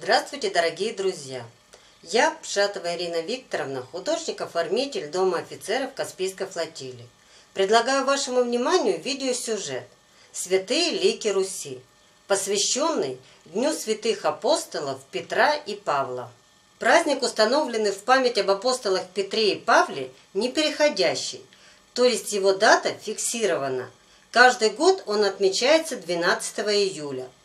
Здравствуйте, дорогие друзья! Я, Пшатова Ирина Викторовна, художник-оформитель Дома офицеров Каспийской флотилии. Предлагаю вашему вниманию видеосюжет «Святые лики Руси», посвященный Дню святых апостолов Петра и Павла. Праздник, установленный в память об апостолах Петре и Павле, непереходящий, то есть его дата фиксирована. Каждый год он отмечается 12 июля –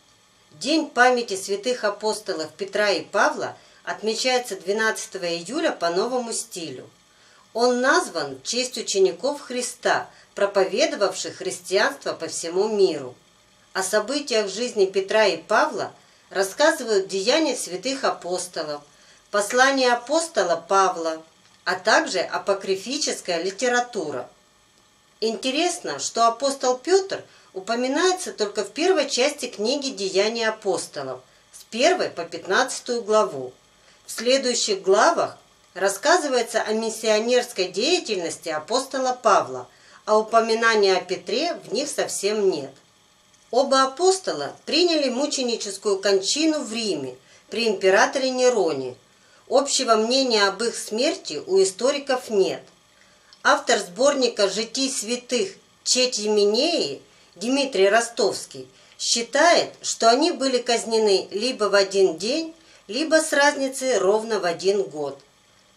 День памяти святых апостолов Петра и Павла отмечается 12 июля по новому стилю. Он назван в честь учеников Христа, проповедовавших христианство по всему миру. О событиях жизни Петра и Павла рассказывают деяния святых апостолов, послания апостола Павла, а также апокрифическая литература. Интересно, что апостол Петр – упоминается только в первой части книги «Деяния апостолов» с 1 по 15 главу. В следующих главах рассказывается о миссионерской деятельности апостола Павла, а упоминания о Петре в них совсем нет. Оба апостола приняли мученическую кончину в Риме при императоре Нероне. Общего мнения об их смерти у историков нет. Автор сборника «Житий святых» Четь Еменеи – Дмитрий Ростовский считает, что они были казнены либо в один день, либо с разницей ровно в один год.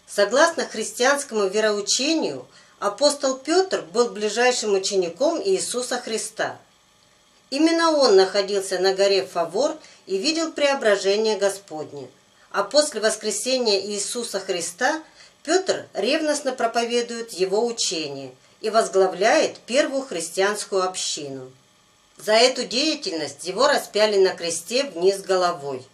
Согласно христианскому вероучению, апостол Петр был ближайшим учеником Иисуса Христа. Именно он находился на горе Фавор и видел преображение Господне. А после воскресения Иисуса Христа Петр ревностно проповедует его учение – и возглавляет первую христианскую общину. За эту деятельность его распяли на кресте вниз головой.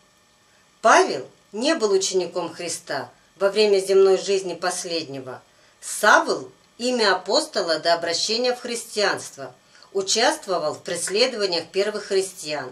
Павел не был учеником Христа во время земной жизни последнего. Савл, имя апостола до обращения в христианство, участвовал в преследованиях первых христиан.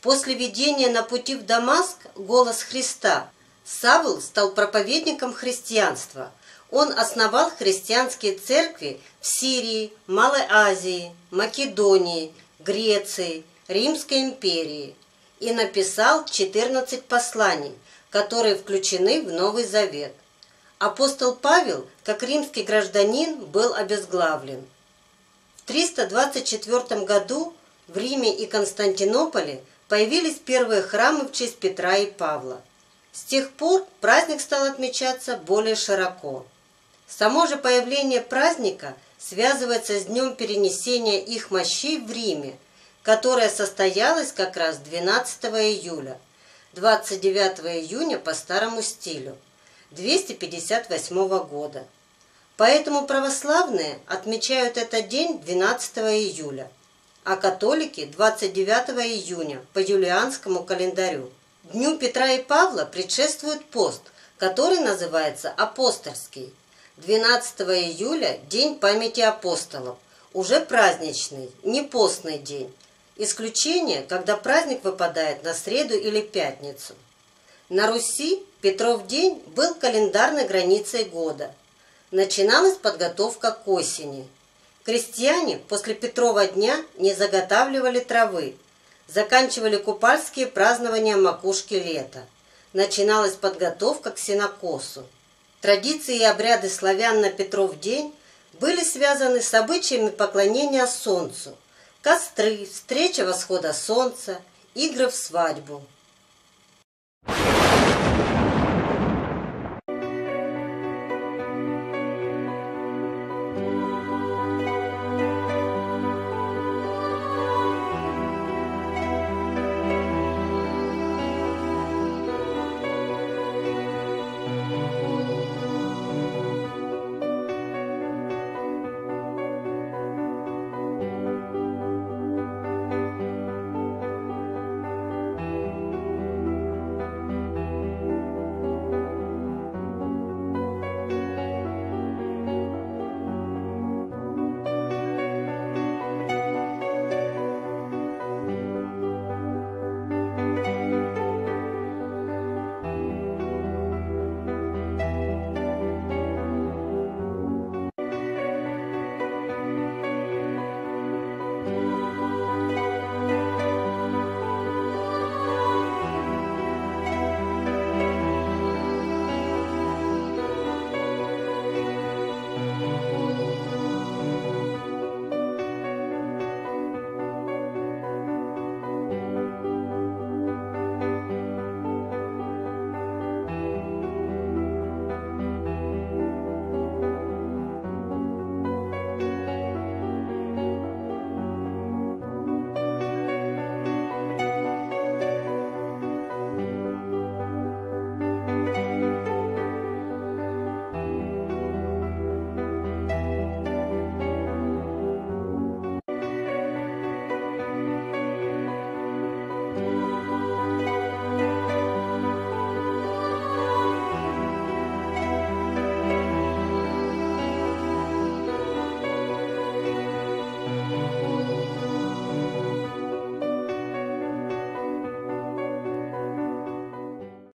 После видения на пути в Дамаск «Голос Христа» Савл стал проповедником христианства – он основал христианские церкви в Сирии, Малой Азии, Македонии, Греции, Римской империи и написал 14 посланий, которые включены в Новый Завет. Апостол Павел, как римский гражданин, был обезглавлен. В 324 году в Риме и Константинополе появились первые храмы в честь Петра и Павла. С тех пор праздник стал отмечаться более широко. Само же появление праздника связывается с днем перенесения их мощей в Риме, которое состоялось как раз 12 июля, 29 июня по старому стилю, 258 года. Поэтому православные отмечают этот день 12 июля, а католики 29 июня по юлианскому календарю. Дню Петра и Павла предшествует пост, который называется апостольский. 12 июля – День памяти апостолов. Уже праздничный, не постный день. Исключение, когда праздник выпадает на среду или пятницу. На Руси Петров день был календарной границей года. Начиналась подготовка к осени. Крестьяне после Петрова дня не заготавливали травы, заканчивали купальские празднования макушки лета. Начиналась подготовка к сенокосу. Традиции и обряды славян на Петров день были связаны с обычаями поклонения солнцу, костры, встреча восхода солнца, игры в свадьбу –